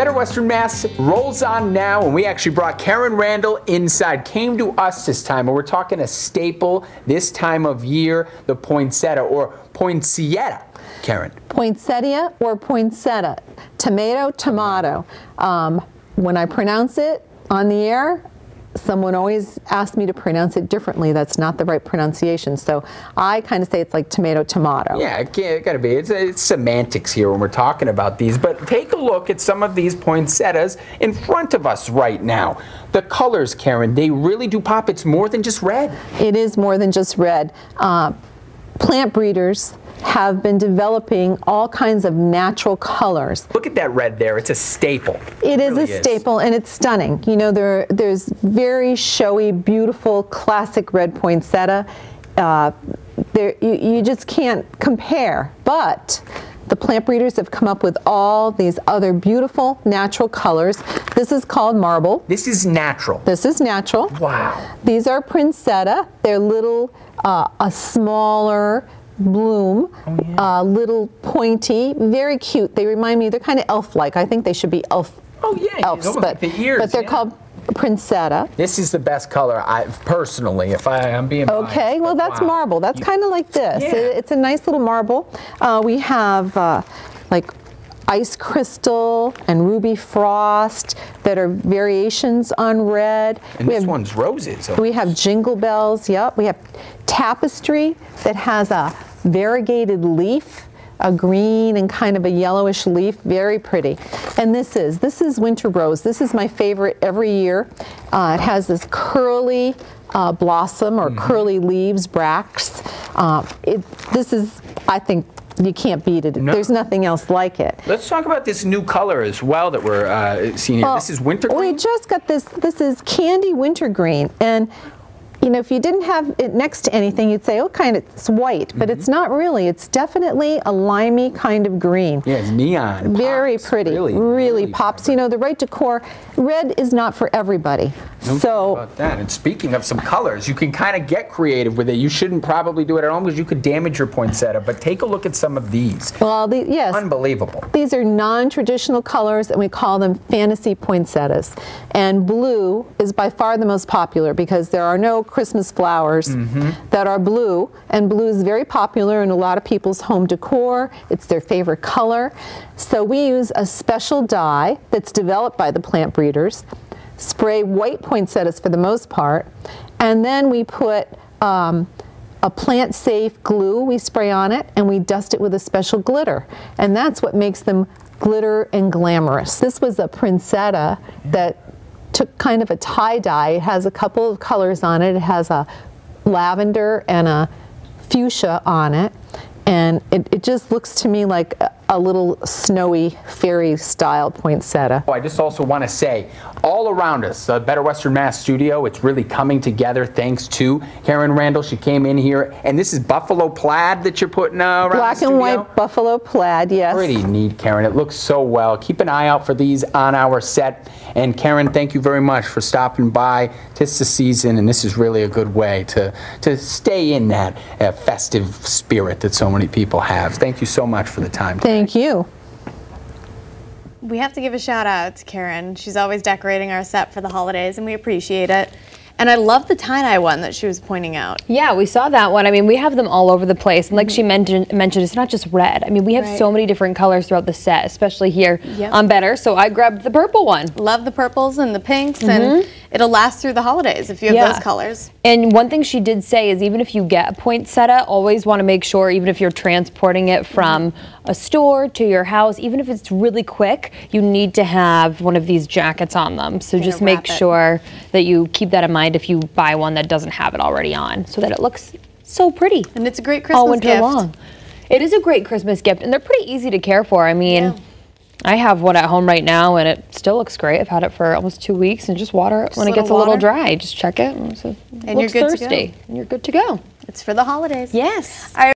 Better Western Mass rolls on now, and we actually brought Karen Randall inside. Came to us this time, and we're talking a staple this time of year, the poinsettia or poinsettia. Karen. Poinsettia or poinsettia. Tomato, tomato. Um, when I pronounce it on the air, someone always asks me to pronounce it differently. That's not the right pronunciation. So I kind of say it's like tomato, tomato. Yeah, it, it got to be. It's, it's, semantics here when we're talking about these. But take a look at some of these poinsettias in front of us right now. The colors, Karen, they really do pop. It's more than just red. It is more than just red. Uh, plant breeders have been developing all kinds of natural colors. Look at that red there. It's a staple. It, it is really a staple is. and it's stunning. You know, there, there's very showy, beautiful, classic red poinsettia. Uh, there, you, you just can't compare. But the plant breeders have come up with all these other beautiful natural colors. This is called marble. This is natural. This is natural. Wow. These are poinsettia. They're little, uh, a smaller, bloom, oh, yeah. uh, little pointy, very cute. They remind me, they're kind of elf-like. I think they should be elf. Oh yeah, elves, but, like the ears, but they're yeah. called Princettia. This is the best color, I personally, if I, am being Okay, biased, well that's wow. marble. That's kind of like this. Yeah. It, it's a nice little marble. Uh, we have uh, like ice crystal and ruby frost that are variations on red. And we this have, one's roses. We have jingle bells, yep. We have tapestry that has a variegated leaf a green and kind of a yellowish leaf, very pretty. And this is, this is winter rose. This is my favorite every year. Uh, it has this curly uh, blossom or mm -hmm. curly leaves, bracts. Uh, it, this is, I think, you can't beat it. No. There's nothing else like it. Let's talk about this new color as well that we're uh, seeing here. Well, this is winter green? We just got this, this is candy wintergreen. And you know, if you didn't have it next to anything, you'd say, oh, kind of, it's white, but mm -hmm. it's not really. It's definitely a limey kind of green. Yeah, it's neon. Very pops. pretty. Really, really, really pops. You know, the right decor, red is not for everybody. No so about that. And speaking of some colors, you can kind of get creative with it. You shouldn't probably do it at home because you could damage your poinsettia. But take a look at some of these. Well, the, yes, unbelievable. These are non-traditional colors, and we call them fantasy poinsettias. And blue is by far the most popular because there are no Christmas flowers mm -hmm. that are blue, and blue is very popular in a lot of people's home decor. It's their favorite color. So we use a special dye that's developed by the plant breeders, spray white poinsettias for the most part, and then we put um, a plant-safe glue we spray on it, and we dust it with a special glitter. And that's what makes them glitter and glamorous. This was a Princettia that took kind of a tie-dye. It has a couple of colors on it. It has a lavender and a fuchsia on it. And it, it just looks to me like a little snowy fairy style poinsettia. Oh, I just also want to say, all around us, the Better Western Mass studio, it's really coming together thanks to Karen Randall. She came in here, and this is buffalo plaid that you're putting uh, around Black and white buffalo plaid, yes. Pretty neat, Karen. It looks so well. Keep an eye out for these on our set. And Karen, thank you very much for stopping by. Tis the season, and this is really a good way to, to stay in that uh, festive spirit that so many people have. Thank you so much for the time. Thank Thank you. We have to give a shout out to Karen. She's always decorating our set for the holidays, and we appreciate it. And I love the tie-dye one that she was pointing out. Yeah, we saw that one. I mean, we have them all over the place. And like she mentioned, mentioned, it's not just red. I mean, we have right. so many different colors throughout the set, especially here yep. on Better. So I grabbed the purple one. Love the purples and the pinks. Mm -hmm. And mm-hmm. it'll last through the holidays if you have yeah. those colors. And one thing she did say is even if you get a poinsettia, always want to make sure, even if you're transporting it from mm -hmm. A store to your house, even if it's really quick, you need to have one of these jackets on them. So just make sure that you keep that in mind if you buy one that doesn't have it already on so that it looks so pretty. And it's a great Christmas all winter gift. long. It is a great Christmas gift and they're pretty easy to care for. I mean, yeah. I have one at home right now and it still looks great. I've had it for almost two weeks and just water it when it gets water. a little dry. Just check it and, and you're good thirsty. to go. And you're good to go. It's for the holidays. Yes.